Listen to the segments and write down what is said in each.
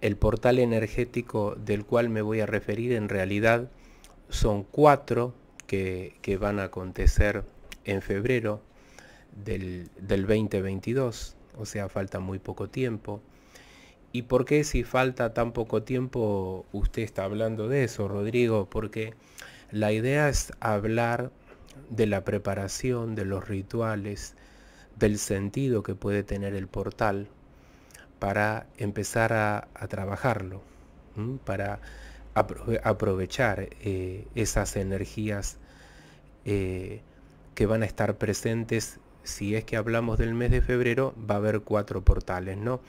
el portal energético del cual me voy a referir en realidad son cuatro que, van a acontecer en febrero del, del 2022, o sea, falta muy poco tiempo. ¿Y por qué si falta tan poco tiempo usted está hablando de eso, Rodrigo? Porque la idea es hablar de la preparación, de los rituales, del sentido que puede tener el portal para empezar a, trabajarlo, para aprovechar eh, esas energías eh, que van a estar presentes. Si es que hablamos del mes de febrero, va a haber cuatro portales, ¿no?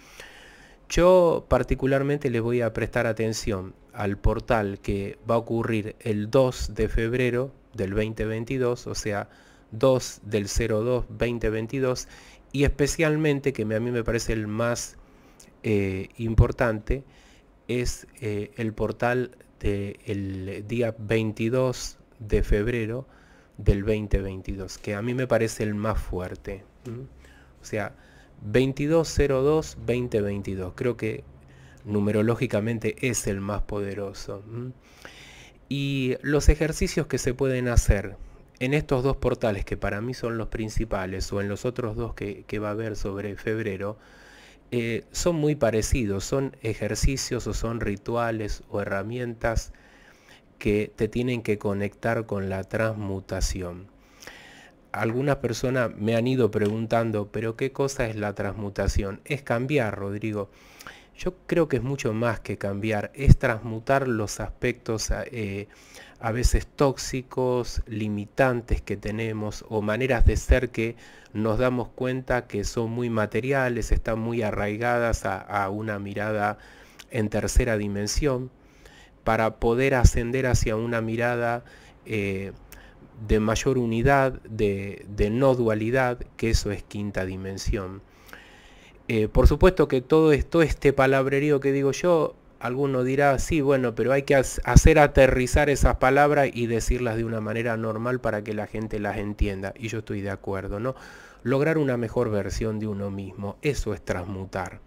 Yo particularmente le voy a prestar atención al portal que va a ocurrir el 2 de febrero del 2022, o sea, 2 del 02 2022, y especialmente, que a mí me parece el más eh, importante, es eh, el portal del día 22 de febrero del 2022, que a mí me parece el más fuerte. O sea, 2202-2022. Creo que numerológicamente es el más poderoso. Y los ejercicios que se pueden hacer en estos dos portales, que para mí son los principales, o en los otros dos que, va a haber sobre febrero, eh, son muy parecidos. Son ejercicios o son rituales o herramientas que te tienen que conectar con la transmutación algunas personas me han ido preguntando, pero ¿qué cosa es la transmutación? Es cambiar, Rodrigo. Yo creo que es mucho más que cambiar, es transmutar los aspectos eh, a veces tóxicos, limitantes que tenemos o maneras de ser que nos damos cuenta que son muy materiales, están muy arraigadas a, una mirada en tercera dimensión, para poder ascender hacia una mirada eh, de mayor unidad, de, no dualidad, que eso es quinta dimensión. Eh, por supuesto que todo esto, este palabrerío que digo yo, alguno dirá, sí, bueno, pero hay que hacer aterrizar esas palabras y decirlas de una manera normal para que la gente las entienda. Y yo estoy de acuerdo, ¿no? Lograr una mejor versión de uno mismo, eso es transmutar.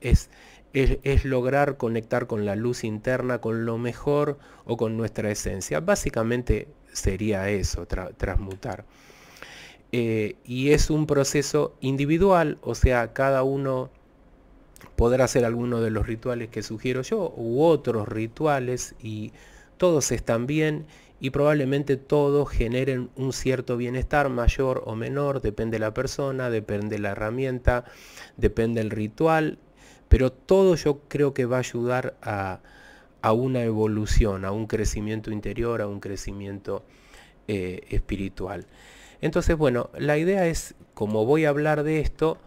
Es, es, lograr conectar con la luz interna, con lo mejor o con nuestra esencia. Básicamente sería eso, transmutar. Eh, y es un proceso individual, o sea, cada uno podrá hacer alguno de los rituales que sugiero yo u otros rituales y todos están bien y probablemente todos generen un cierto bienestar mayor o menor, depende de la persona, depende de la herramienta, depende del ritual, pero todo yo creo que va a ayudar a, a una evolución, a un crecimiento interior, a un crecimiento eh, espiritual. Entonces, bueno, la idea es, como voy a hablar de esto,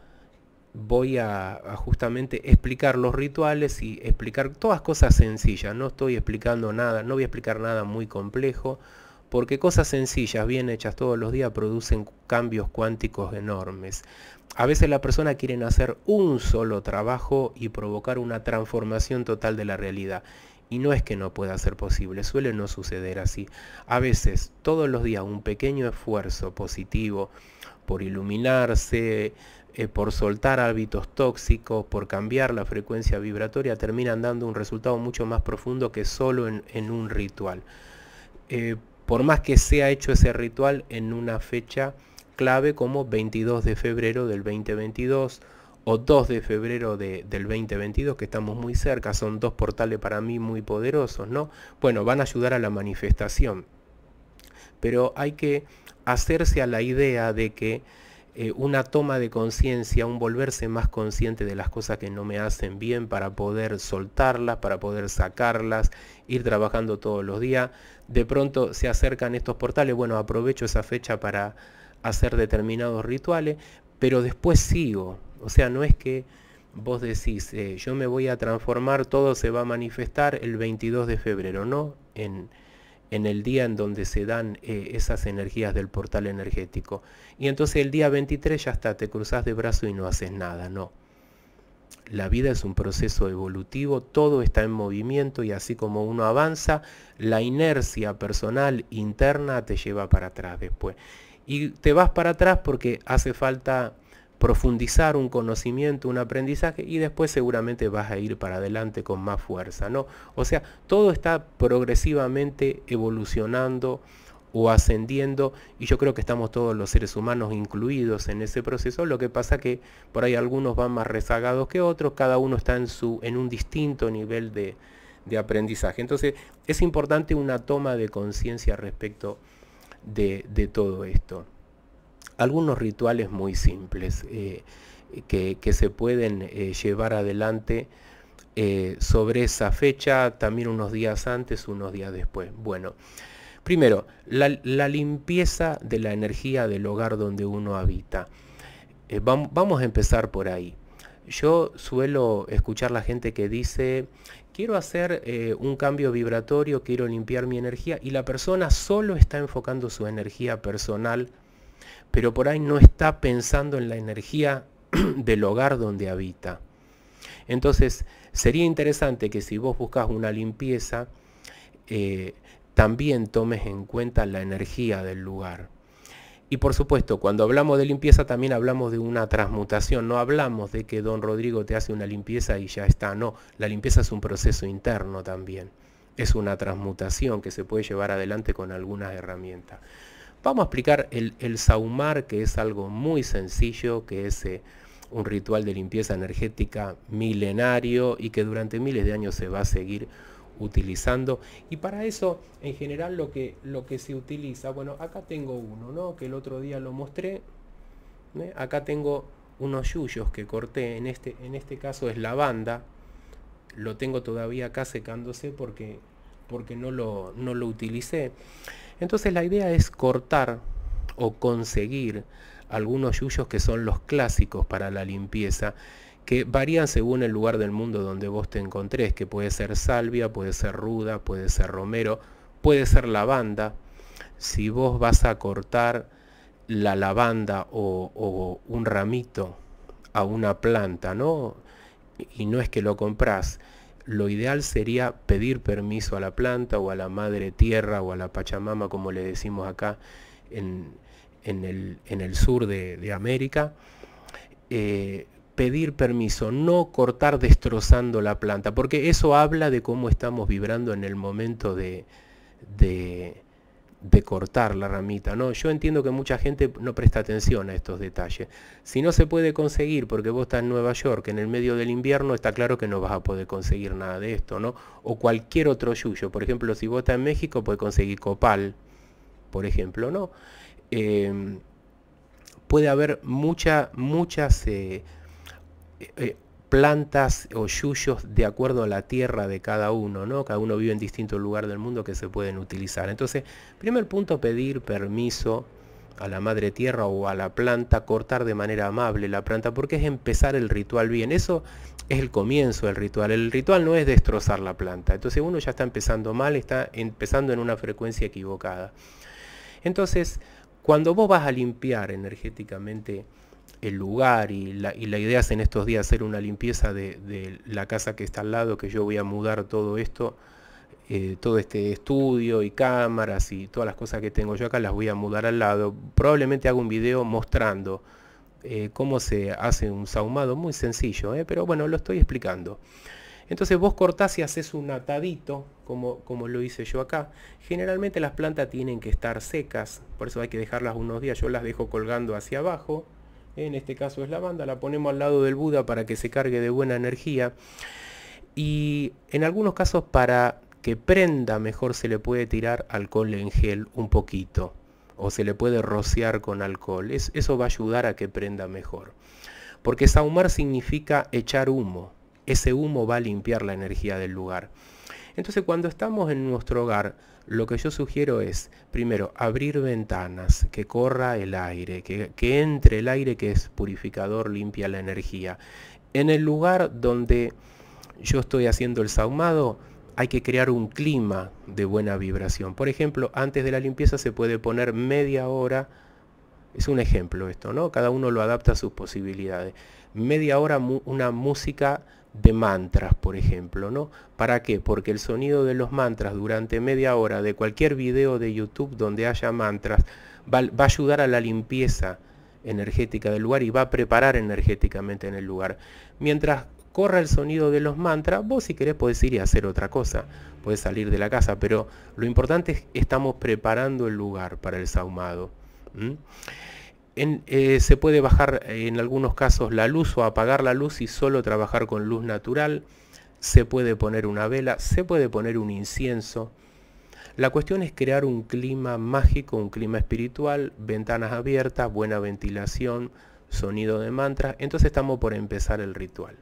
voy a, justamente explicar los rituales y explicar todas cosas sencillas. No estoy explicando nada, no voy a explicar nada muy complejo, porque cosas sencillas, bien hechas todos los días, producen cambios cuánticos enormes. A veces la persona quiere hacer un solo trabajo y provocar una transformación total de la realidad. Y no es que no pueda ser posible, suele no suceder así. A veces, todos los días, un pequeño esfuerzo positivo por iluminarse, eh, por soltar hábitos tóxicos, por cambiar la frecuencia vibratoria, terminan dando un resultado mucho más profundo que solo en, un ritual. Eh, por más que sea hecho ese ritual en una fecha clave como 22 de febrero del 2022, o 2 de febrero del 2022, que estamos muy cerca, son dos portales para mí muy poderosos, ¿no? Bueno, van a ayudar a la manifestación. Pero hay que hacerse a la idea de que eh, una toma de conciencia, un volverse más consciente de las cosas que no me hacen bien para poder soltarlas, para poder sacarlas, ir trabajando todos los días. De pronto se acercan estos portales, bueno, aprovecho esa fecha para hacer determinados rituales, pero después sigo, o sea, no es que vos decís, eh, yo me voy a transformar, todo se va a manifestar el 22 de febrero, no en, en el día en donde se dan eh, esas energías del portal energético. Y entonces el día 23 ya está, te cruzas de brazo y no haces nada, no. La vida es un proceso evolutivo, todo está en movimiento y así como uno avanza, la inercia personal interna te lleva para atrás después. Y te vas para atrás porque hace falta profundizar un conocimiento, un aprendizaje y después seguramente vas a ir para adelante con más fuerza, ¿no? O sea, todo está progresivamente evolucionando o ascendiendo y yo creo que estamos todos los seres humanos incluidos en ese proceso, lo que pasa que por ahí algunos van más rezagados que otros, cada uno está en, su, en un distinto nivel de, aprendizaje. Entonces es importante una toma de conciencia respecto de, de todo esto algunos rituales muy simples eh, que, se pueden eh, llevar adelante eh, sobre esa fecha, también unos días antes, unos días después. Bueno, primero, la, limpieza de la energía del hogar donde uno habita. vamos a empezar por ahí. Yo suelo escuchar la gente que dice, quiero hacer un cambio vibratorio, quiero limpiar mi energía y la persona solo está enfocando su energía personal pero por ahí no está pensando en la energía del hogar donde habita. Entonces, sería interesante que si vos buscas una limpieza, eh, también tomes en cuenta la energía del lugar. Y por supuesto, cuando hablamos de limpieza también hablamos de una transmutación, no hablamos de que don Rodrigo te hace una limpieza y ya está, no, la limpieza es un proceso interno también, es una transmutación que se puede llevar adelante con algunas herramientas. Vamos a explicar el, saumar, que es algo muy sencillo, que es eh, un ritual de limpieza energética milenario y que durante miles de años se va a seguir utilizando. Y para eso, en general, lo que, se utiliza, bueno, acá tengo uno, ¿no? Que el otro día lo mostré. ¿eh? Acá tengo unos yuyos que corté, en este, en este caso es lavanda. Lo tengo todavía acá secándose porque, porque no, lo, no lo utilicé. Entonces la idea es cortar o conseguir algunos yuyos que son los clásicos para la limpieza, que varían según el lugar del mundo donde vos te encontrés, que puede ser salvia, puede ser ruda, puede ser romero, puede ser lavanda. Si vos vas a cortar la lavanda o, un ramito a una planta, ¿no? Y no es que lo compras, lo ideal sería pedir permiso a la planta o a la madre tierra o a la Pachamama, como le decimos acá en, el, sur de, América. Eh, pedir permiso, no cortar destrozando la planta, porque eso habla de cómo estamos vibrando en el momento de, de cortar la ramita. ¿no? Yo entiendo que mucha gente no presta atención a estos detalles. Si no se puede conseguir porque vos estás en Nueva York en el medio del invierno, está claro que no vas a poder conseguir nada de esto, ¿no? O cualquier otro yuyo. Por ejemplo, si vos estás en México, puedes conseguir copal, por ejemplo, ¿no? Em, puede haber mucha, muchas eh, eh, plantas o yuyos de acuerdo a la tierra de cada uno, ¿no? Cada uno vive en distinto lugar del mundo que se pueden utilizar. Entonces, primer punto, pedir permiso a la madre tierra o a la planta, cortar de manera amable la planta, porque es empezar el ritual bien. Eso es el comienzo del ritual. El ritual no es destrozar la planta. Entonces uno ya está empezando mal, está empezando en una frecuencia equivocada. Entonces, cuando vos vas a limpiar energéticamente, el lugar y la, idea es en estos días hacer una limpieza de, la casa que está al lado, que yo voy a mudar todo esto, eh, todo este estudio y cámaras y todas las cosas que tengo yo acá las voy a mudar al lado. Probablemente hago un video mostrando eh, cómo se hace un sahumado, muy sencillo, eh, pero bueno, lo estoy explicando. Entonces vos cortás y haces un atadito, como, como lo hice yo acá. Generalmente las plantas tienen que estar secas, por eso hay que dejarlas unos días. Yo las dejo colgando hacia abajo, en este caso es la banda, la ponemos al lado del Buda para que se cargue de buena energía. Y en algunos casos para que prenda mejor se le puede tirar alcohol en gel un poquito o se le puede rociar con alcohol. eso va a ayudar a que prenda mejor. Porque saumar significa echar humo. Ese humo va a limpiar la energía del lugar. Entonces cuando estamos en nuestro hogar, lo que yo sugiero es, primero, abrir ventanas, que corra el aire, que, entre el aire que es purificador, limpia la energía. En el lugar donde yo estoy haciendo el saumado, hay que crear un clima de buena vibración. Por ejemplo, antes de la limpieza se puede poner media hora, es un ejemplo esto, ¿no? Cada uno lo adapta a sus posibilidades. Media hora una música de mantras, por ejemplo, ¿no? ¿Para qué? Porque el sonido de los mantras durante media hora de cualquier video de YouTube donde haya mantras va, a ayudar a la limpieza energética del lugar y va a preparar energéticamente en el lugar. Mientras corra el sonido de los mantras, vos si querés podés ir y hacer otra cosa, podés salir de la casa, pero lo importante es que estamos preparando el lugar para el saumado. Eh, se puede bajar en algunos casos la luz o apagar la luz y solo trabajar con luz natural. Se puede poner una vela, se puede poner un incienso. La cuestión es crear un clima mágico, un clima espiritual, ventanas abiertas, buena ventilación, sonido de mantra. Entonces estamos por empezar el ritual.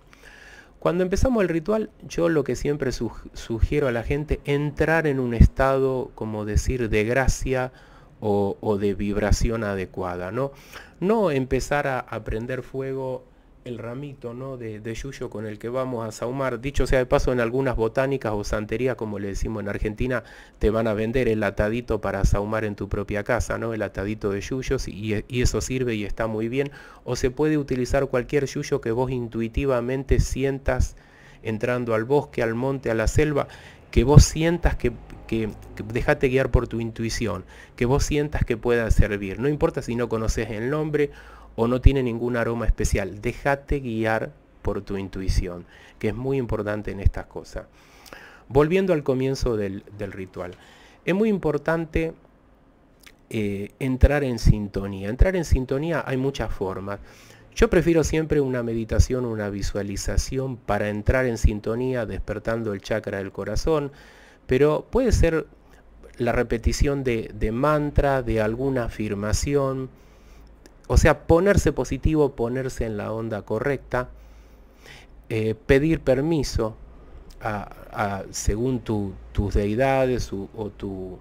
Cuando empezamos el ritual, yo lo que siempre sugiero a la gente, entrar en un estado, como decir, de gracia, o, de vibración adecuada, ¿no? No empezar a, prender fuego el ramito ¿no? de, yuyo con el que vamos a saumar. Dicho sea de paso, en algunas botánicas o santerías, como le decimos en Argentina, te van a vender el atadito para saumar en tu propia casa, ¿no? el atadito de yuyos, y, y, eso sirve y está muy bien. O se puede utilizar cualquier yuyo que vos intuitivamente sientas entrando al bosque, al monte, a la selva, que vos sientas que que, dejate guiar por tu intuición, que vos sientas que pueda servir. No importa si no conoces el nombre o no tiene ningún aroma especial, déjate guiar por tu intuición, que es muy importante en estas cosas. Volviendo al comienzo del, ritual, es muy importante eh, entrar en sintonía. Entrar en sintonía hay muchas formas. Yo prefiero siempre una meditación, una visualización para entrar en sintonía, despertando el chakra del corazón, pero puede ser la repetición de, mantra, de alguna afirmación, o sea, ponerse positivo, ponerse en la onda correcta, eh, pedir permiso según tus deidades o, tu,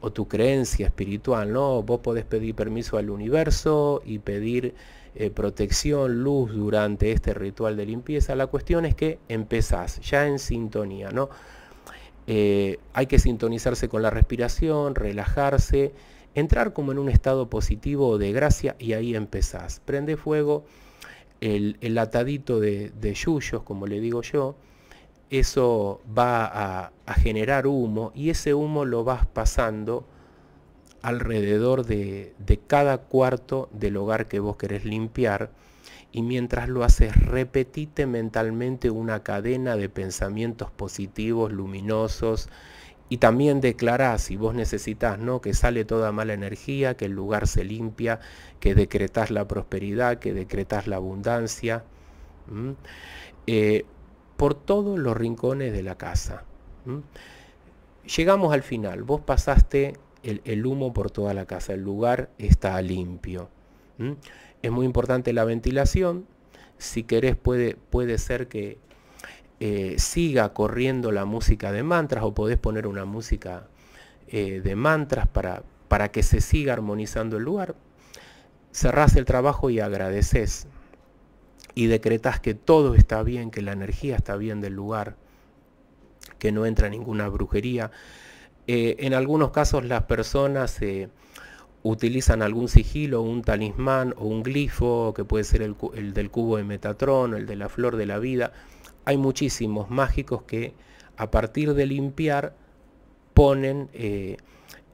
o tu creencia espiritual, ¿no? Vos podés pedir permiso al universo y pedir eh, protección, luz durante este ritual de limpieza. La cuestión es que empezás ya en sintonía, ¿no? Eh, hay que sintonizarse con la respiración, relajarse, entrar como en un estado positivo de gracia y ahí empezás. Prende fuego el, atadito de, yuyos, como le digo yo, eso va a, generar humo y ese humo lo vas pasando alrededor de, de cada cuarto del hogar que vos querés limpiar y mientras lo haces repetite mentalmente una cadena de pensamientos positivos, luminosos y también declarás, si vos necesitas, ¿no? que sale toda mala energía, que el lugar se limpia, que decretas la prosperidad, que decretas la abundancia, por todos los rincones de la casa. Llegamos al final, vos pasaste el, humo por toda la casa, el lugar está limpio. Es muy importante la ventilación. Si querés puede, puede ser que eh, siga corriendo la música de mantras o podés poner una música eh, de mantras para, para que se siga armonizando el lugar. Cerrás el trabajo y agradeces y decretas que todo está bien, que la energía está bien del lugar, que no entra ninguna brujería. Eh, en algunos casos las personas utilizan algún sigilo, un talismán o un glifo, que puede ser el, del cubo de Metatrón, el de la flor de la vida. Hay muchísimos mágicos que a partir de limpiar ponen eh,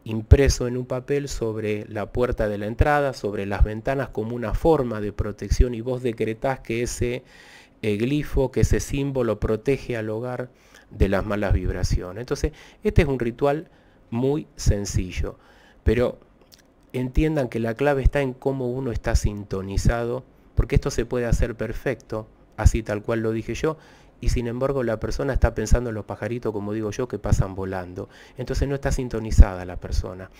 impreso en un papel sobre la puerta de la entrada, sobre las ventanas como una forma de protección y vos decretás que ese eh, glifo, que ese símbolo protege al hogar de las malas vibraciones. Entonces, este es un ritual muy sencillo, pero entiendan que la clave está en cómo uno está sintonizado, porque esto se puede hacer perfecto, así tal cual lo dije yo, y sin embargo la persona está pensando en los pajaritos, como digo yo, que pasan volando. Entonces no está sintonizada la persona.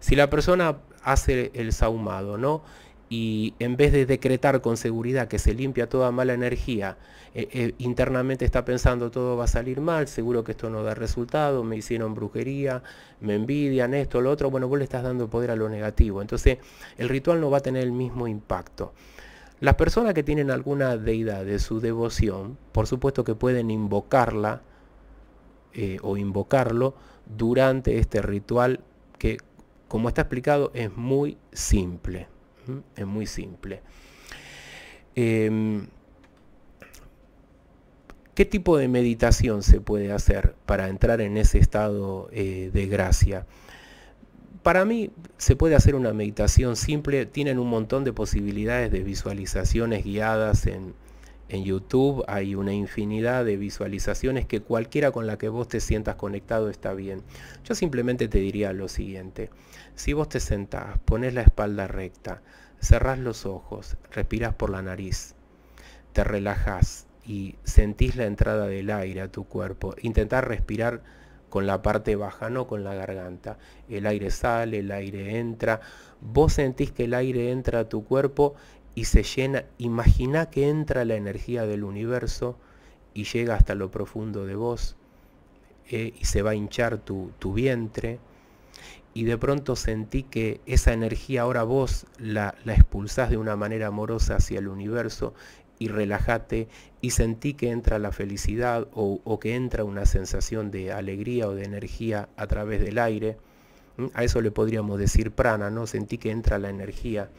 Si la persona hace el saumado, ¿no? y en vez de decretar con seguridad que se limpia toda mala energía, eh, eh, internamente está pensando todo va a salir mal, seguro que esto no da resultado, me hicieron brujería, me envidian esto, lo otro, bueno, vos le estás dando poder a lo negativo. Entonces el ritual no va a tener el mismo impacto. Las personas que tienen alguna deidad de su devoción, por supuesto que pueden invocarla eh, o invocarlo durante este ritual que, como está explicado, es muy simple. Es muy simple. Em, ¿Qué tipo de meditación se puede hacer para entrar en ese estado eh, de gracia? Para mí se puede hacer una meditación simple, tienen un montón de posibilidades de visualizaciones guiadas en, YouTube, hay una infinidad de visualizaciones que cualquiera con la que vos te sientas conectado está bien. Yo simplemente te diría lo siguiente, si vos te sentás, pones la espalda recta, cerrás los ojos, respiras por la nariz, te relajás y sentís la entrada del aire a tu cuerpo, intentar respirar con la parte baja, no con la garganta. El aire sale, el aire entra. Vos sentís que el aire entra a tu cuerpo y se llena. Imagina que entra la energía del universo y llega hasta lo profundo de vos eh, y se va a hinchar tu, tu vientre. Y de pronto sentí que esa energía ahora vos la, la expulsás de una manera amorosa hacia el universo y relájate y sentí que entra la felicidad o, que entra una sensación de alegría o de energía a través del aire. A eso le podríamos decir prana, ¿no? Sentí que entra la energía.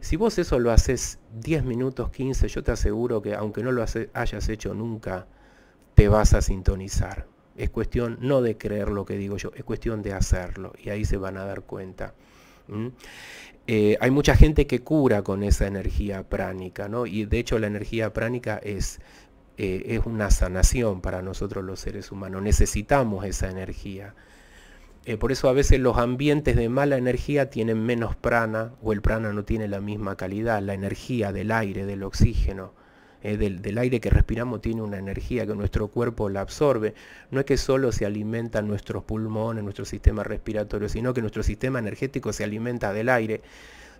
Si vos eso lo haces 10 minutos, 15, yo te aseguro que aunque no lo hayas hecho nunca, te vas a sintonizar. Es cuestión no de creer lo que digo yo, es cuestión de hacerlo y ahí se van a dar cuenta. Eh, hay mucha gente que cura con esa energía pránica, ¿no? Y de hecho la energía pránica es, eh, es una sanación para nosotros los seres humanos. Necesitamos esa energía. Eh, por eso a veces los ambientes de mala energía tienen menos prana o el prana no tiene la misma calidad, la energía del aire, del oxígeno. Eh, del, aire que respiramos tiene una energía que nuestro cuerpo la absorbe. No es que solo se alimentan nuestros pulmones, nuestro sistema respiratorio, sino que nuestro sistema energético se alimenta del aire.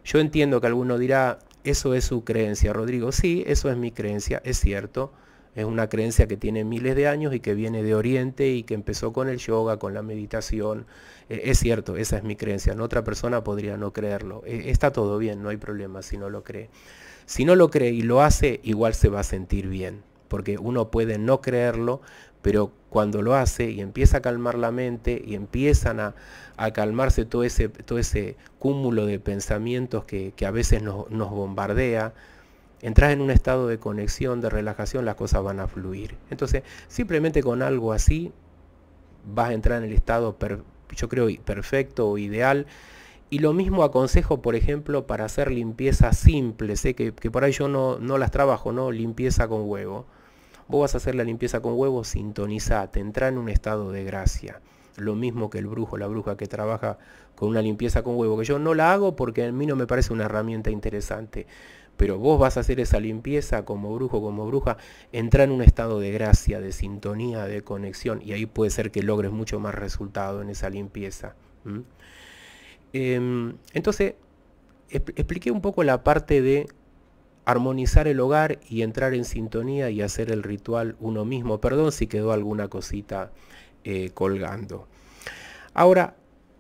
Yo entiendo que alguno dirá, eso es su creencia, Rodrigo. Sí, eso es mi creencia, es cierto. Es una creencia que tiene miles de años y que viene de Oriente y que empezó con el yoga, con la meditación. Eh, es cierto, esa es mi creencia. otra persona podría no creerlo. Eh, está todo bien, no hay problema si no lo cree. Si no lo cree y lo hace, igual se va a sentir bien, porque uno puede no creerlo, pero cuando lo hace y empieza a calmar la mente y empiezan a, calmarse todo ese, todo ese cúmulo de pensamientos que, a veces nos, nos bombardea, entras en un estado de conexión, de relajación, las cosas van a fluir. Entonces, simplemente con algo así, vas a entrar en el estado, yo creo, perfecto o ideal y lo mismo aconsejo, por ejemplo, para hacer limpieza simple, sé que, por ahí yo no, no, las trabajo, ¿no? Limpieza con huevo. Vos vas a hacer la limpieza con huevo, sintonizate, entra en un estado de gracia. Lo mismo que el brujo, la bruja que trabaja con una limpieza con huevo, que yo no la hago porque a mí no me parece una herramienta interesante. Pero vos vas a hacer esa limpieza como brujo, como bruja, entra en un estado de gracia, de sintonía, de conexión, y ahí puede ser que logres mucho más resultado en esa limpieza. Em, entonces, expliqué un poco la parte de armonizar el hogar y entrar en sintonía y hacer el ritual uno mismo. Perdón si quedó alguna cosita eh, colgando. Ahora,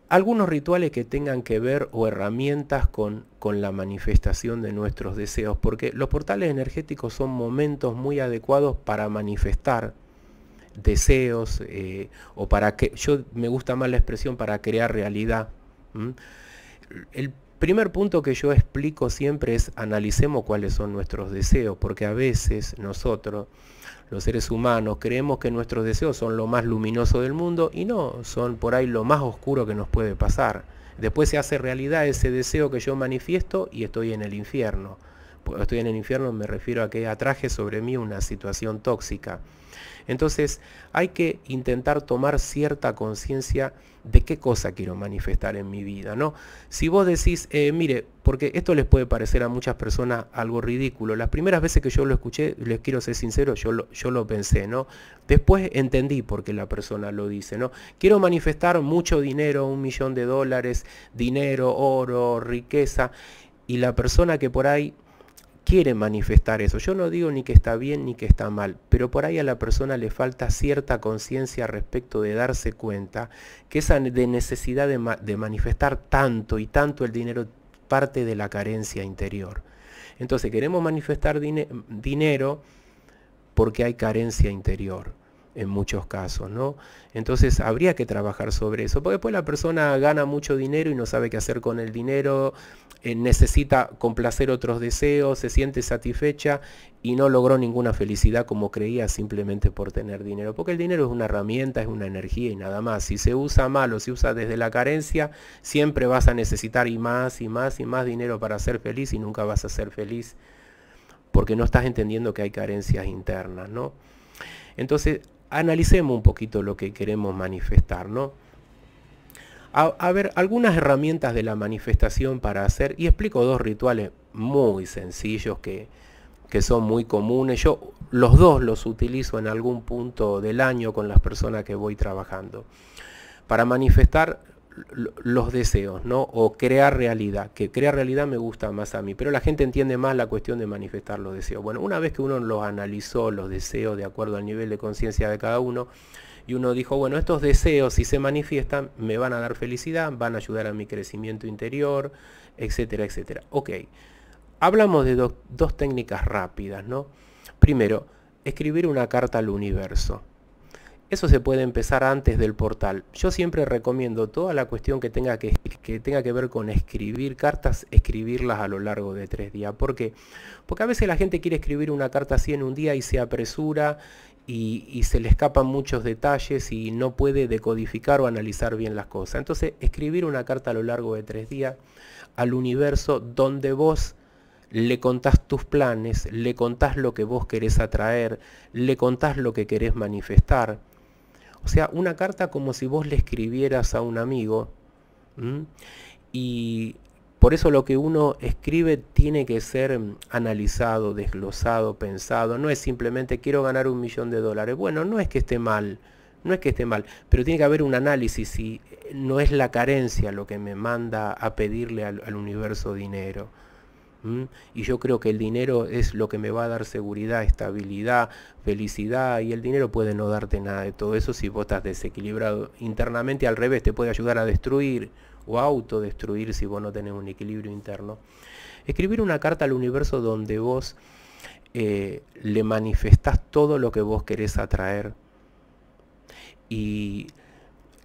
algunos rituales que tengan que ver o herramientas con, con, la manifestación de nuestros deseos, porque los portales energéticos son momentos muy adecuados para manifestar deseos eh, o para que, yo me gusta más la expresión para crear realidad El primer punto que yo explico siempre es analicemos cuáles son nuestros deseos, porque a veces nosotros, los seres humanos, creemos que nuestros deseos son lo más luminoso del mundo y no, son por ahí lo más oscuro que nos puede pasar. Después se hace realidad ese deseo que yo manifiesto y estoy en el infierno. Estoy en el infierno me refiero a que atraje sobre mí una situación tóxica. Entonces hay que intentar tomar cierta conciencia de qué cosa quiero manifestar en mi vida, ¿no? Si vos decís, eh, mire, porque esto les puede parecer a muchas personas algo ridículo, las primeras veces que yo lo escuché, les quiero ser sincero, yo lo, yo lo pensé, ¿no? Después entendí por qué la persona lo dice, ¿no? Quiero manifestar mucho dinero, un millón de dólares, dinero, oro, riqueza, y la persona que por ahí quiere manifestar eso. Yo no digo ni que está bien ni que está mal, pero por ahí a la persona le falta cierta conciencia respecto de darse cuenta que esa de necesidad de, manifestar tanto y tanto el dinero parte de la carencia interior. Entonces queremos manifestar dinero porque hay carencia interior. En muchos casos, ¿no? Entonces habría que trabajar sobre eso, porque después la persona gana mucho dinero y no sabe qué hacer con el dinero, eh, necesita complacer otros deseos, se siente satisfecha y no logró ninguna felicidad como creía simplemente por tener dinero, porque el dinero es una herramienta, es una energía y nada más. Si se usa mal o si usa desde la carencia, siempre vas a necesitar y más y más y más dinero para ser feliz y nunca vas a ser feliz porque no estás entendiendo que hay carencias internas, ¿no? Entonces, analicemos un poquito lo que queremos manifestar, ¿no? A, ver, algunas herramientas de la manifestación para hacer, y explico dos rituales muy sencillos que, que son muy comunes. Yo los dos los utilizo en algún punto del año con las personas que voy trabajando. Para manifestar los deseos, ¿no? O crear realidad, que crear realidad me gusta más a mí, pero la gente entiende más la cuestión de manifestar los deseos. Bueno, una vez que uno los analizó, los deseos, de acuerdo al nivel de conciencia de cada uno, y uno dijo, bueno, estos deseos si se manifiestan me van a dar felicidad, van a ayudar a mi crecimiento interior, etcétera, etcétera. Ok, hablamos de dos técnicas rápidas, ¿no? Primero, escribir una carta al universo. Eso se puede empezar antes del portal. Yo siempre recomiendo toda la cuestión que tenga que, que, tenga que ver con escribir cartas, escribirlas a lo largo de tres días. ¿Por qué? Porque a veces la gente quiere escribir una carta así en un día y se apresura y, y, se le escapan muchos detalles y no puede decodificar o analizar bien las cosas. Entonces, escribir una carta a lo largo de tres días al universo donde vos le contás tus planes, le contás lo que vos querés atraer, le contás lo que querés manifestar o sea, una carta como si vos le escribieras a un amigo. Y por eso lo que uno escribe tiene que ser mm, analizado, desglosado, pensado. No es simplemente quiero ganar un millón de dólares. Bueno, no es que esté mal, no es que esté mal, pero tiene que haber un análisis y no es la carencia lo que me manda a pedirle al universo dinero. Y yo creo que el dinero es lo que me va a dar seguridad, estabilidad, felicidad, y el dinero puede no darte nada de todo eso si vos estás desequilibrado. Internamente, al revés, te puede ayudar a destruir o a autodestruir si vos no tenés un equilibrio interno. Escribir una carta al universo donde vos eh, le manifestás todo lo que vos querés atraer. Y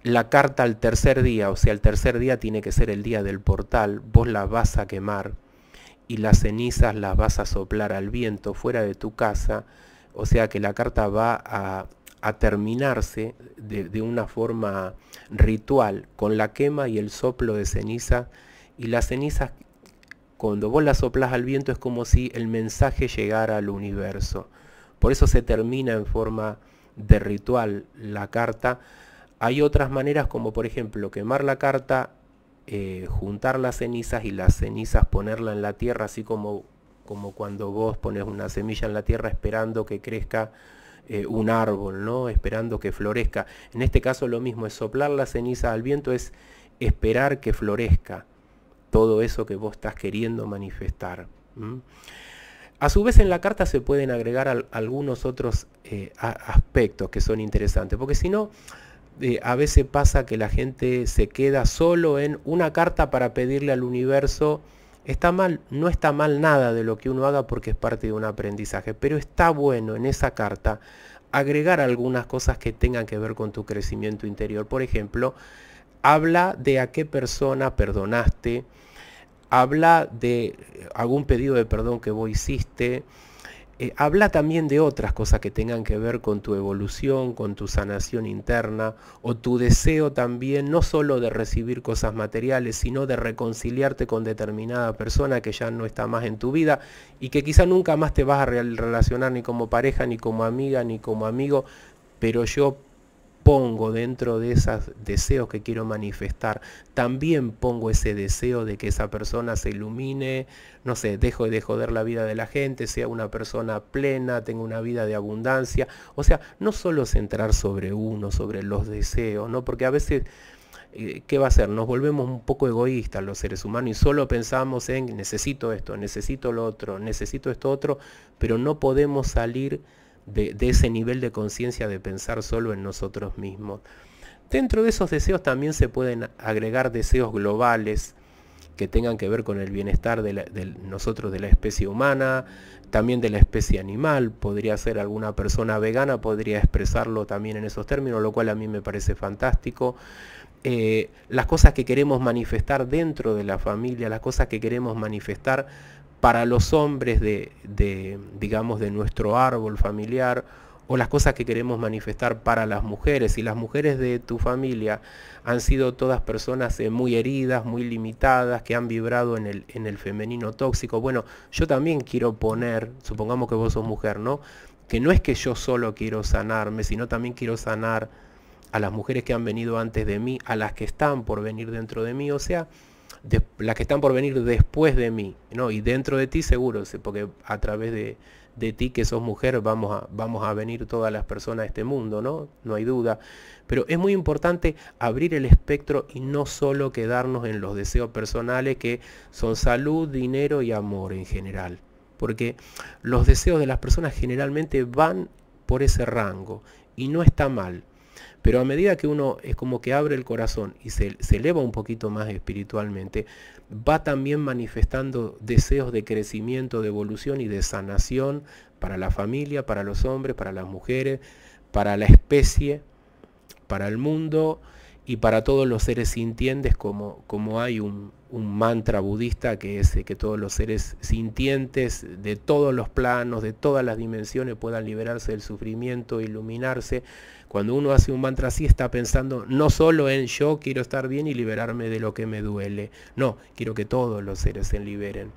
la carta al tercer día, o sea, el tercer día tiene que ser el día del portal, vos la vas a quemar y las cenizas las vas a soplar al viento fuera de tu casa, o sea que la carta va a, terminarse de, una forma ritual, con la quema y el soplo de ceniza, y las cenizas, cuando vos las soplas al viento, es como si el mensaje llegara al universo. Por eso se termina en forma de ritual la carta. Hay otras maneras como por ejemplo quemar la carta eh, juntar las cenizas y las cenizas ponerla en la tierra, así como, como cuando vos pones una semilla en la tierra esperando que crezca eh, un árbol, ¿no? esperando que florezca. En este caso lo mismo, es soplar la ceniza al viento, es esperar que florezca todo eso que vos estás queriendo manifestar. A su vez en la carta se pueden agregar algunos otros eh, aspectos que son interesantes, porque si no, eh, a veces pasa que la gente se queda solo en una carta para pedirle al universo. Está mal, no está mal nada de lo que uno haga porque es parte de un aprendizaje, pero está bueno en esa carta agregar algunas cosas que tengan que ver con tu crecimiento interior. Por ejemplo, habla de a qué persona perdonaste, habla de algún pedido de perdón que vos hiciste, eh, habla también de otras cosas que tengan que ver con tu evolución, con tu sanación interna o tu deseo también no solo de recibir cosas materiales, sino de reconciliarte con determinada persona que ya no está más en tu vida y que quizá nunca más te vas a relacionar ni como pareja, ni como amiga, ni como amigo, pero yo pongo dentro de esos deseos que quiero manifestar, también pongo ese deseo de que esa persona se ilumine, no sé, dejo de joder la vida de la gente, sea una persona plena, tenga una vida de abundancia. O sea, no solo centrar sobre uno, sobre los deseos, ¿no? Porque a veces... Eh, ¿Qué va a ser? Nos volvemos un poco egoístas los seres humanos y solo pensamos en necesito esto, necesito lo otro, necesito esto otro, pero no podemos salir de, ese nivel de conciencia de pensar solo en nosotros mismos. Dentro de esos deseos también se pueden agregar deseos globales que tengan que ver con el bienestar de, nosotros, de la especie humana, también de la especie animal. Podría ser alguna persona vegana, podría expresarlo también en esos términos, lo cual a mí me parece fantástico. Eh, las cosas que queremos manifestar dentro de la familia, las cosas que queremos manifestar para los hombres de, de digamos, de nuestro árbol familiar o las cosas que queremos manifestar para las mujeres. Y las mujeres de tu familia han sido todas personas eh, muy heridas, muy limitadas, que han vibrado en el, en el femenino tóxico. Bueno, yo también quiero poner, supongamos que vos sos mujer, ¿no? Que no es que yo solo quiero sanarme, sino también quiero sanar a las mujeres que han venido antes de mí, a las que están por venir dentro de mí, o sea, de, las que están por venir después de mí, ¿no? Y dentro de ti seguro, porque a través de, de ti que sos mujer vamos a, vamos a venir todas las personas a este mundo, ¿no? No hay duda. Pero es muy importante abrir el espectro y no solo quedarnos en los deseos personales que son salud, dinero y amor en general. Porque los deseos de las personas generalmente van por ese rango y no está mal. Pero a medida que uno es como que abre el corazón y se, eleva un poquito más espiritualmente, va también manifestando deseos de crecimiento, de evolución y de sanación para la familia, para los hombres, para las mujeres, para la especie, para el mundo y para todos los seres sintientes, como, como hay un, un mantra budista que es que todos los seres sintientes de todos los planos, de todas las dimensiones puedan liberarse del sufrimiento, iluminarse. Cuando uno hace un mantra así está pensando no solo en yo quiero estar bien y liberarme de lo que me duele, no, quiero que todos los seres se liberen.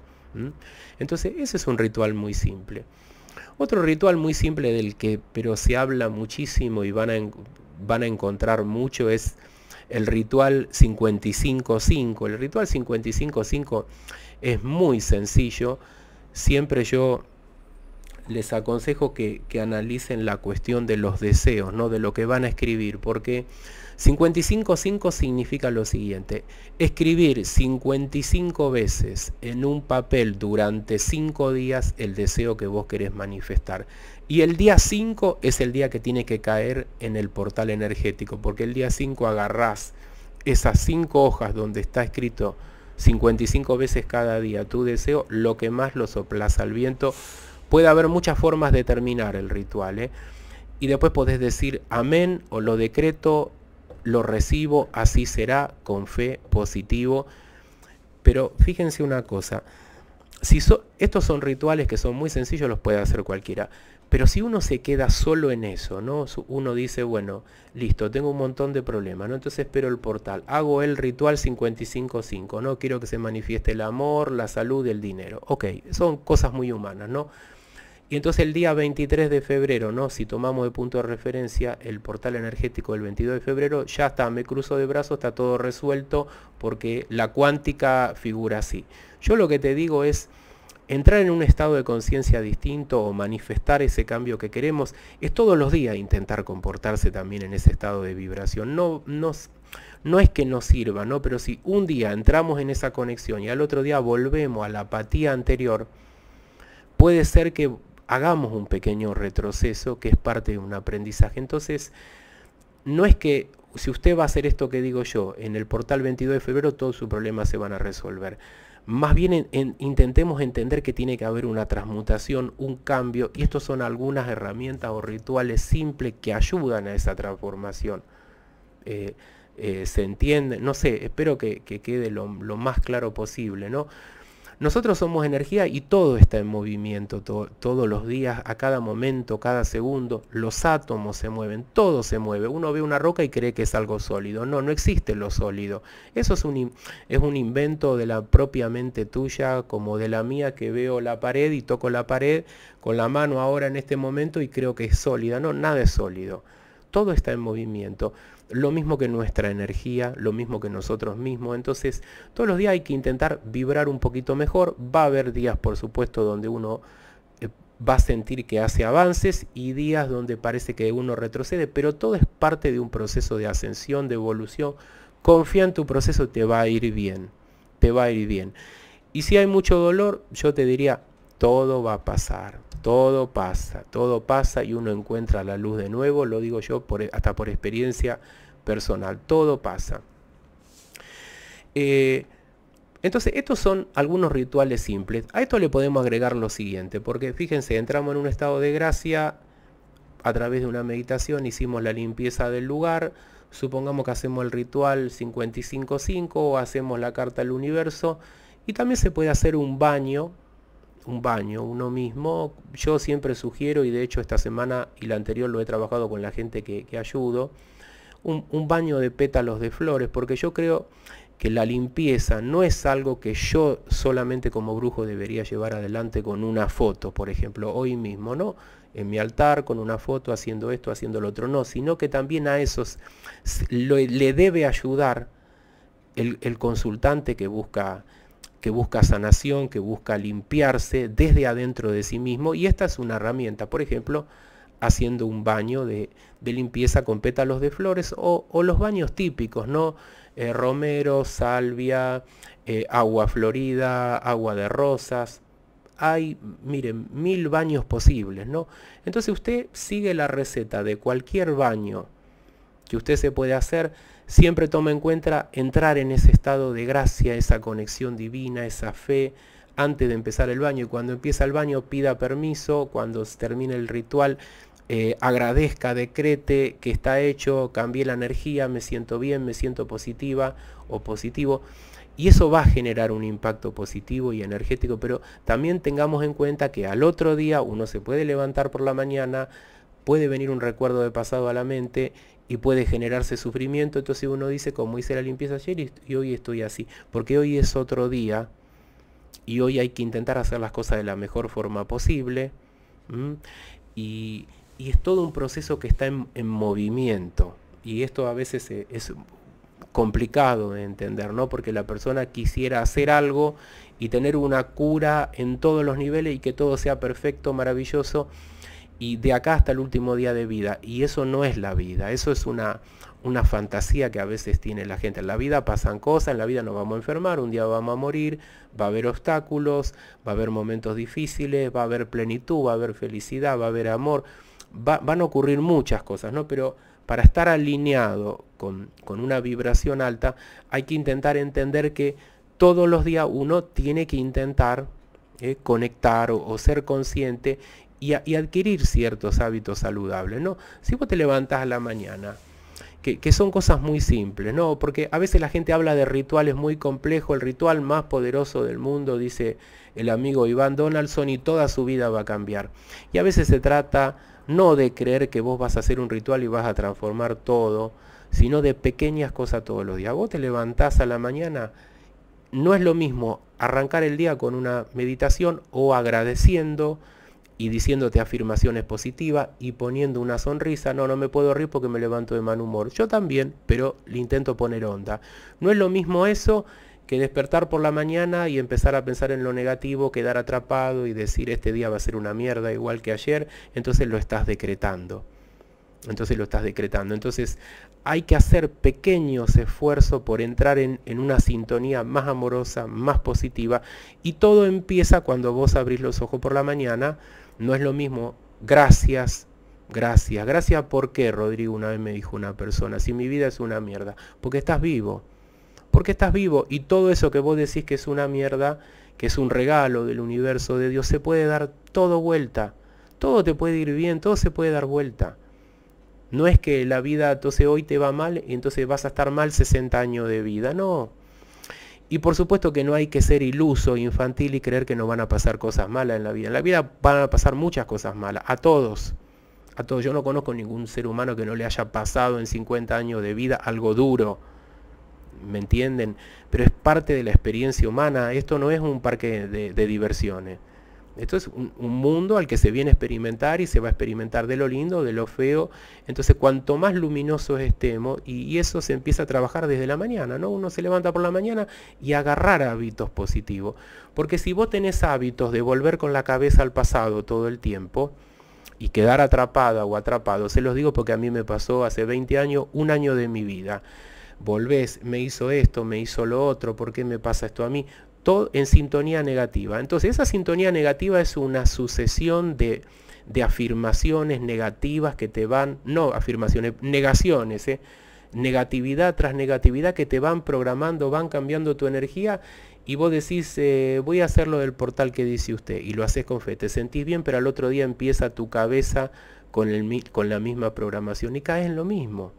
Entonces ese es un ritual muy simple. Otro ritual muy simple del que pero se habla muchísimo y van a, van a encontrar mucho es el ritual 55.5. El ritual 55.5 es muy sencillo. Siempre yo les aconsejo que, que, analicen la cuestión de los deseos, ¿no? de lo que van a escribir, porque 55.5 significa lo siguiente, escribir 55 veces en un papel durante 5 días el deseo que vos querés manifestar. Y el día 5 es el día que tiene que caer en el portal energético, porque el día 5 agarrás esas 5 hojas donde está escrito 55 veces cada día tu deseo, lo que más lo soplas al viento. Puede haber muchas formas de terminar el ritual. ¿eh? Y después podés decir amén o lo decreto, lo recibo, así será, con fe, positivo. Pero fíjense una cosa, si estos son rituales que son muy sencillos, los puede hacer cualquiera. Pero si uno se queda solo en eso, ¿no? Uno dice, bueno, listo, tengo un montón de problemas, ¿no? Entonces espero el portal, hago el ritual 55.5, ¿no? Quiero que se manifieste el amor, la salud y el dinero. Ok, son cosas muy humanas, ¿no? Y entonces el día 23 de febrero, ¿no? Si tomamos de punto de referencia el portal energético del 22 de febrero, ya está, me cruzo de brazos, está todo resuelto porque la cuántica figura así. Yo lo que te digo es entrar en un estado de conciencia distinto o manifestar ese cambio que queremos, es todos los días intentar comportarse también en ese estado de vibración. No, no, no es que nos sirva, ¿no? pero si un día entramos en esa conexión y al otro día volvemos a la apatía anterior, puede ser que hagamos un pequeño retroceso que es parte de un aprendizaje. Entonces, no es que si usted va a hacer esto que digo yo, en el portal 22 de febrero todos sus problemas se van a resolver. Más bien intentemos entender que tiene que haber una transmutación, un cambio, y estos son algunas herramientas o rituales simples que ayudan a esa transformación. Eh, eh, se entiende, no sé, espero que, quede lo, lo, más claro posible, ¿no? Nosotros somos energía y todo está en movimiento todos los días, a cada momento, cada segundo. Los átomos se mueven, todo se mueve. Uno ve una roca y cree que es algo sólido. No, no existe lo sólido. Eso es un, es un invento de la propia mente tuya, como de la mía, que veo la pared y toco la pared con la mano ahora en este momento y creo que es sólida. No, nada es sólido. Todo está en movimiento lo mismo que nuestra energía, lo mismo que nosotros mismos. Entonces, todos los días hay que intentar vibrar un poquito mejor. Va a haber días, por supuesto, donde uno eh, va a sentir que hace avances y días donde parece que uno retrocede, pero todo es parte de un proceso de ascensión, de evolución. Confía en tu proceso, te va a ir bien, te va a ir bien. Y si hay mucho dolor, yo te diría, todo va a pasar, todo pasa, todo pasa y uno encuentra la luz de nuevo, lo digo yo por, hasta por experiencia personal, todo pasa. Eh, Entonces, estos son algunos rituales simples. A esto le podemos agregar lo siguiente, porque fíjense, entramos en un estado de gracia a través de una meditación, hicimos la limpieza del lugar, supongamos que hacemos el ritual 55.5 o hacemos la carta del universo, y también se puede hacer un baño, un baño uno mismo. Yo siempre sugiero, y de hecho esta semana y la anterior lo he trabajado con la gente que, ayudo, un, un baño de pétalos de flores, porque yo creo que la limpieza no es algo que yo solamente como brujo debería llevar adelante con una foto, por ejemplo, hoy mismo, ¿no? En mi altar con una foto haciendo esto, haciendo lo otro, no, sino que también a esos le debe ayudar el, consultante que busca, que busca sanación, que busca limpiarse desde adentro de sí mismo y esta es una herramienta, por ejemplo, haciendo un baño de, limpieza con pétalos de flores o, o los baños típicos, ¿no? Eh, romero, salvia, eh, agua florida, agua de rosas. Hay, miren, mil baños posibles, ¿no? Entonces usted sigue la receta de cualquier baño que usted se puede hacer, siempre toma en cuenta entrar en ese estado de gracia, esa conexión divina, esa fe, antes de empezar el baño. Y cuando empieza el baño pida permiso, cuando termine el ritual eh, agradezca, decrete que está hecho, cambie la energía, me siento bien, me siento positiva o positivo. Y eso va a generar un impacto positivo y energético, pero también tengamos en cuenta que al otro día uno se puede levantar por la mañana, puede venir un recuerdo de pasado a la mente y puede generarse sufrimiento. Entonces uno dice, como hice la limpieza ayer y hoy estoy así, porque hoy es otro día y hoy hay que intentar hacer las cosas de la mejor forma posible. Y, es todo un proceso que está en, movimiento. Y esto a veces es, complicado de entender, ¿no? Porque la persona quisiera hacer algo y tener una cura en todos los niveles y que todo sea perfecto, maravilloso, y de acá hasta el último día de vida. Y eso no es la vida, eso es una, una fantasía que a veces tiene la gente. En la vida pasan cosas, en la vida nos vamos a enfermar, un día vamos a morir, va a haber obstáculos, va a haber momentos difíciles, va a haber plenitud, va a haber felicidad, va a haber amor van a ocurrir muchas cosas, ¿no? Pero para estar alineado con, una vibración alta, hay que intentar entender que todos los días uno tiene que intentar eh, conectar o, ser consciente y, adquirir ciertos hábitos saludables, ¿no? Si vos te levantas a la mañana, que, son cosas muy simples, ¿no? Porque a veces la gente habla de rituales muy complejos, el ritual más poderoso del mundo, dice el amigo Iván Donaldson, y toda su vida va a cambiar. Y a veces se trata no de creer que vos vas a hacer un ritual y vas a transformar todo, sino de pequeñas cosas todos los días. Vos te levantás a la mañana, no es lo mismo arrancar el día con una meditación o agradeciendo y diciéndote afirmaciones positivas y poniendo una sonrisa, no, no me puedo reír porque me levanto de mal humor. Yo también, pero le intento poner onda. No es lo mismo eso que despertar por la mañana y empezar a pensar en lo negativo, quedar atrapado y decir este día va a ser una mierda igual que ayer, entonces lo estás decretando. Entonces lo estás decretando. Entonces hay que hacer pequeños esfuerzos por entrar en, en, una sintonía más amorosa, más positiva. Y todo empieza cuando vos abrís los ojos por la mañana. No es lo mismo, gracias, gracias. Gracias por qué, Rodrigo, una vez me dijo una persona, si mi vida es una mierda. Porque estás vivo porque estás vivo y todo eso que vos decís que es una mierda, que es un regalo del universo de Dios, se puede dar todo vuelta. Todo te puede ir bien, todo se puede dar vuelta. No es que la vida, entonces hoy te va mal y entonces vas a estar mal 60 años de vida, no. Y por supuesto que no hay que ser iluso, infantil y creer que no van a pasar cosas malas en la vida. En la vida van a pasar muchas cosas malas, a todos. A todos. Yo no conozco ningún ser humano que no le haya pasado en 50 años de vida algo duro ¿me entienden? Pero es parte de la experiencia humana, esto no es un parque de, diversiones. Esto es un, mundo al que se viene a experimentar y se va a experimentar de lo lindo, de lo feo. Entonces, cuanto más luminosos estemos, y, eso se empieza a trabajar desde la mañana, ¿no? Uno se levanta por la mañana y agarrar hábitos positivos. Porque si vos tenés hábitos de volver con la cabeza al pasado todo el tiempo, y quedar atrapada o atrapado, se los digo porque a mí me pasó hace 20 años, un año de mi vida volvés, me hizo esto, me hizo lo otro, ¿por qué me pasa esto a mí? Todo en sintonía negativa. Entonces esa sintonía negativa es una sucesión de, afirmaciones negativas que te van, no afirmaciones, negaciones, ¿eh? negatividad tras negatividad que te van programando, van cambiando tu energía y vos decís, eh, voy a hacer lo del portal que dice usted, y lo haces con fe, te sentís bien, pero al otro día empieza tu cabeza con, el, con la misma programación y caes en lo mismo.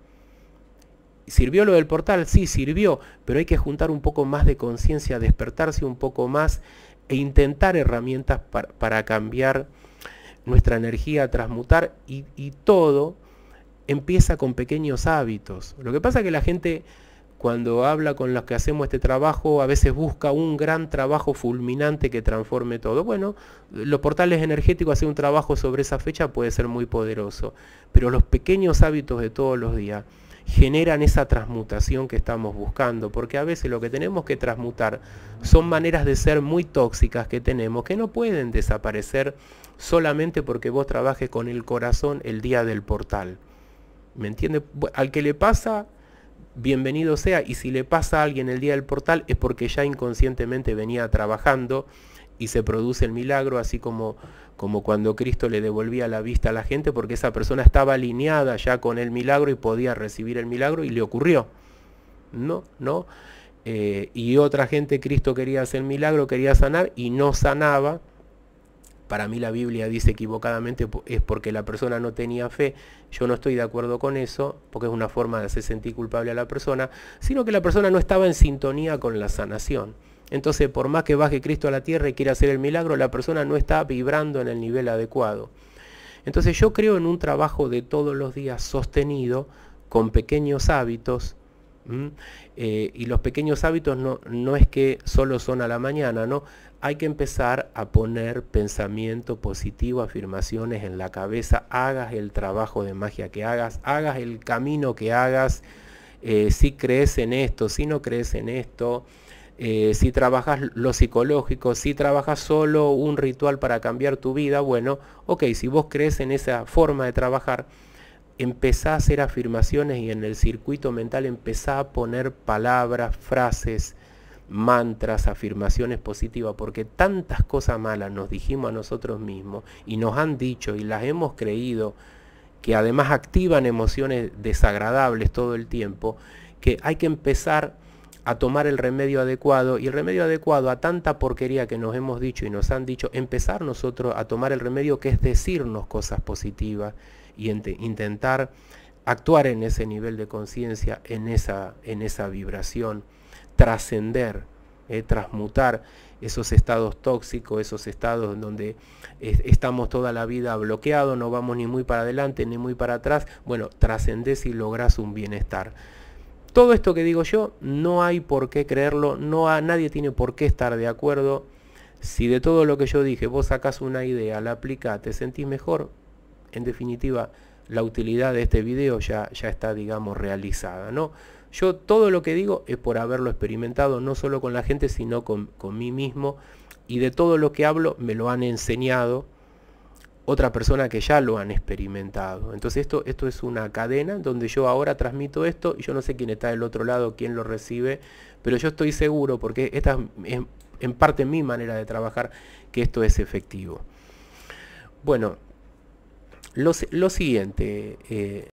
¿Sirvió lo del portal? Sí, sirvió, pero hay que juntar un poco más de conciencia, despertarse un poco más e intentar herramientas para, cambiar nuestra energía, transmutar y, y todo empieza con pequeños hábitos. Lo que pasa es que la gente cuando habla con los que hacemos este trabajo, a veces busca un gran trabajo fulminante que transforme todo. Bueno, los portales energéticos, hacer un trabajo sobre esa fecha puede ser muy poderoso, pero los pequeños hábitos de todos los días generan esa transmutación que estamos buscando, porque a veces lo que tenemos que transmutar son maneras de ser muy tóxicas que tenemos, que no pueden desaparecer solamente porque vos trabajes con el corazón el día del portal. ¿Me entiende? Al que le pasa bienvenido sea. Y si le pasa a alguien el día del portal es porque ya inconscientemente venía trabajando y se produce el milagro, así como, como cuando Cristo le devolvía la vista a la gente, porque esa persona estaba alineada ya con el milagro y podía recibir el milagro y le ocurrió. No, no. Eh, y otra gente, Cristo quería hacer milagro, quería sanar y no sanaba para mí la Biblia dice equivocadamente es porque la persona no tenía fe. Yo no estoy de acuerdo con eso, porque es una forma de hacer sentir culpable a la persona, sino que la persona no estaba en sintonía con la sanación. Entonces, por más que baje Cristo a la tierra y quiera hacer el milagro, la persona no está vibrando en el nivel adecuado. Entonces yo creo en un trabajo de todos los días sostenido, con pequeños hábitos, eh, y los pequeños hábitos no, no es que solo son a la mañana, ¿no? hay que empezar a poner pensamiento positivo, afirmaciones en la cabeza, hagas el trabajo de magia que hagas, hagas el camino que hagas, eh, si crees en esto, si no crees en esto, eh, si trabajas lo psicológico, si trabajas solo un ritual para cambiar tu vida, bueno, ok, si vos crees en esa forma de trabajar, empezá a hacer afirmaciones y en el circuito mental empezá a poner palabras, frases, mantras, afirmaciones positivas, porque tantas cosas malas nos dijimos a nosotros mismos y nos han dicho y las hemos creído, que además activan emociones desagradables todo el tiempo, que hay que empezar a tomar el remedio adecuado y el remedio adecuado a tanta porquería que nos hemos dicho y nos han dicho, empezar nosotros a tomar el remedio que es decirnos cosas positivas y intentar actuar en ese nivel de conciencia, en esa, en esa vibración trascender, eh, transmutar esos estados tóxicos, esos estados donde estamos toda la vida bloqueados, no vamos ni muy para adelante ni muy para atrás. Bueno, trascendés y lográs un bienestar. Todo esto que digo yo, no hay por qué creerlo, no nadie tiene por qué estar de acuerdo. Si de todo lo que yo dije vos sacás una idea, la aplicás, te sentís mejor, en definitiva, la utilidad de este video ya, ya está, digamos, realizada, ¿no? Yo todo lo que digo es por haberlo experimentado, no solo con la gente, sino con, mí mismo. Y de todo lo que hablo me lo han enseñado otra persona que ya lo han experimentado. Entonces esto, esto es una cadena donde yo ahora transmito esto y yo no sé quién está del otro lado, quién lo recibe, pero yo estoy seguro, porque esta es en parte mi manera de trabajar, que esto es efectivo. Bueno, lo, siguiente, eh,